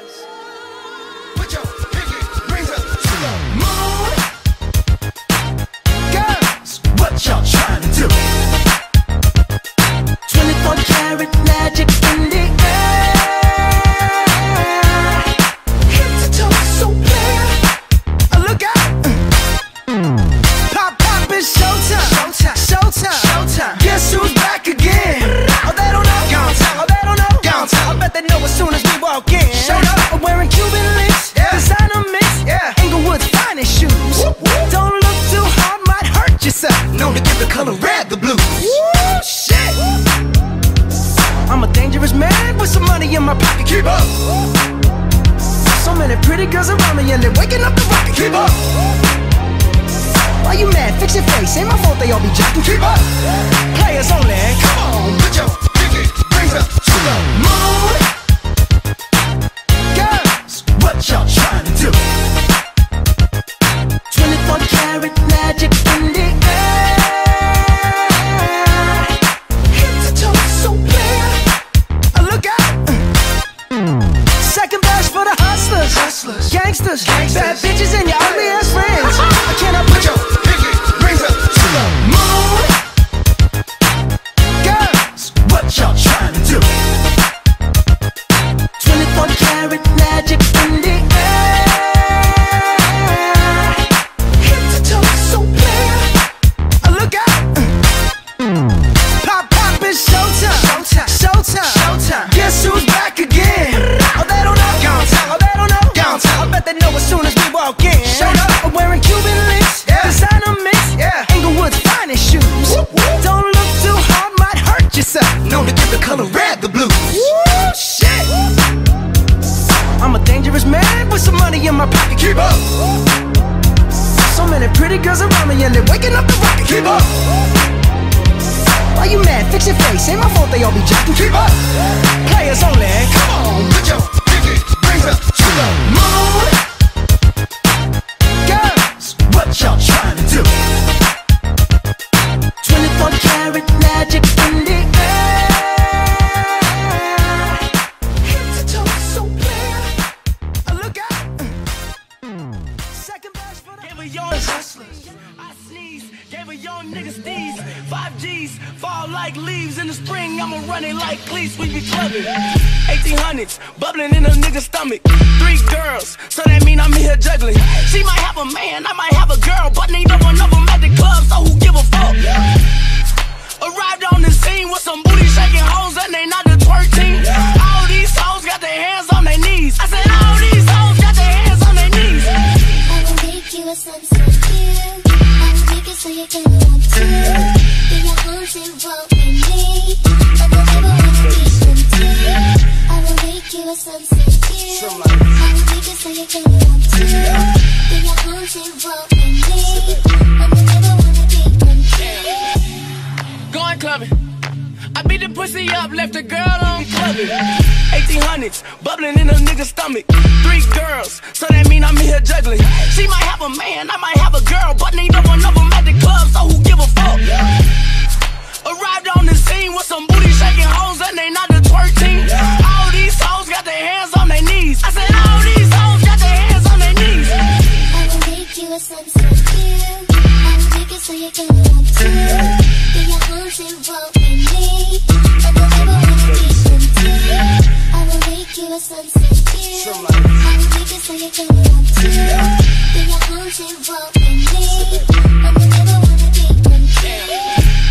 Put my pocket. Keep up. So many pretty girls around me and they're waking up the rocket. Keep up. Why you mad? Fix your face. Ain't my fault they all be jacking. Keep up. Players only. Come on, put your pinky rings up to the moon. Gangsters, Gangsters. bad bitches, and pretty girls around me and they're waking up the rocket. Keep up. Why you mad? Fix your face. Ain't my fault they all be jacking. Keep up. Players only. Come on, put your young nigga steez. Five G's fall like leaves in the spring. I'ma run it like cleats, we be clubbing. 1800s, bubbling in a nigga's stomach. Three girls, so that mean I'm here juggling. She might have a man, I might have a girl, but neither one of them at the club, so who give a fuck? Arrived on the scene with some booty shaking hoes and they not sunset cute. I will make it so you can want to. Pussy up, left a girl on clubbing. 1800s, bubbling in a nigga's stomach. Three girls, so that mean I'm in here juggling. She might have a man, I might have a girl, but neither one of them at the club, so who give a fuck? Arrived on the scene with some booty shaking hoes and they not the twerk team. All these hoes got their hands on their knees. I said all these hoes got their hands on their knees. I will make you a sunset cute. I will make it so you can want. Be your arms involved in me. But I never wanna be. I will make you a sunset cute. I will make it so you can want to. Be your arms involved in me. But I never wanna be them too.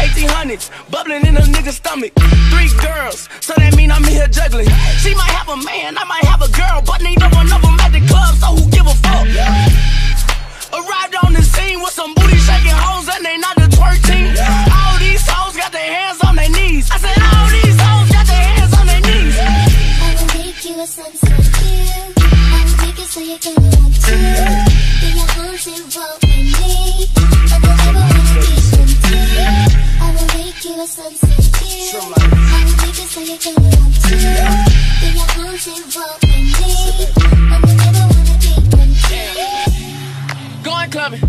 1800s, bubbling in a nigga's stomach. Three girls, so that mean I'm here juggling. She might have a man, I might have a girl, but neither one of them at the club, so who give a fuck? Arrived on the scene with some booty I will make you a sunset cute. I will make you want to. Be me. I wanna be too. Going clubbing.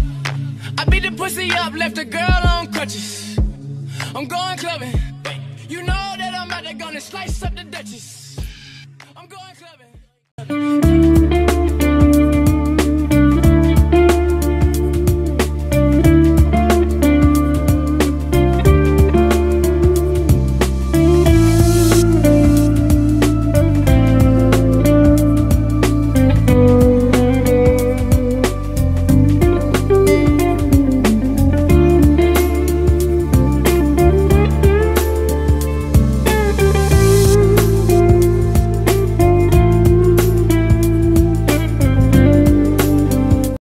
I beat the pussy up, left the girl on crutches. I'm going clubbing. You know that I'm out there gonna slice up the Duchess. I'm going clubbing.